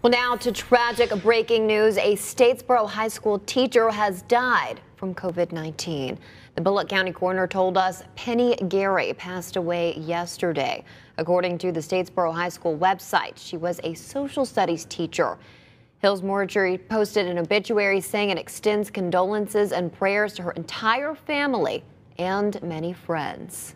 Well, now to tragic breaking news. A Statesboro High School teacher has died from COVID 19. The Bulloch County coroner told us Penny Gary passed away yesterday. According to the Statesboro High School website, she was a social studies teacher. Hills Mortuary posted an obituary saying it extends condolences and prayers to her entire family and many friends.